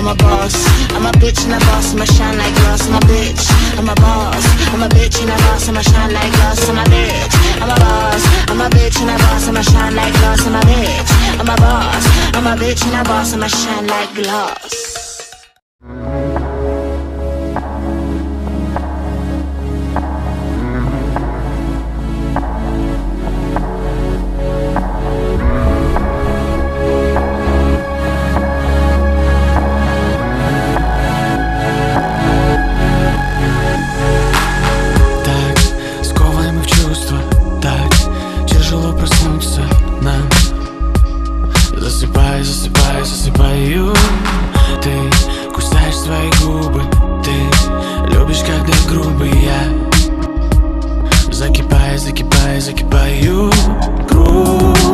I'm a boss. I'm a bitch and a boss. I'ma shine like glass. I'm a bitch. I'm a boss. I'm a bitch and a boss. I'ma shine like glass. I'm a bitch. I'm a boss. I'm a bitch and a boss. I'ma shine like glass. I'm a bitch. I'm a boss. I'm a bitch and a boss. I'ma shine like glass. губы. Ты любишь, когда грубый я Закипаю, закипаю, закипаю. Грубо